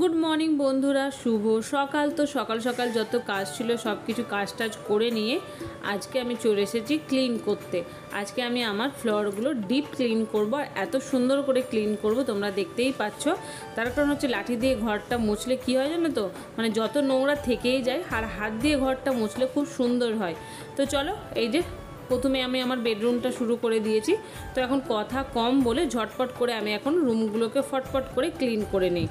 Good morning বন্ধুরা, শুভ সকাল। তো সকাল সকাল যত কাজ ছিল সব কিছু কাজ টাজ করে নিয়ে আজকে আমি চলে এসেছি ক্লিন করতে। আজকে আমি আমার ফ্লোরগুলো ডিপ ক্লিন করব আর এত সুন্দর করে ক্লিন করব, তোমরা দেখতেই পাচ্ছ। তার কারণ হচ্ছে লাঠি দিয়ে ঘরটা মুছলে কী হয় জানো তো? মানে যত নোংরা থেকেই যায়, আর হাত দিয়ে ঘরটা মুছলে খুব সুন্দর হয়। তো চলো, এই যে প্রথমে আমি আমার বেডরুমটা শুরু করে দিয়েছি। তো এখন কথা কম বলে ঝটপট করে আমি এখন রুমগুলোকে ফটফট করে ক্লিন করে নিই।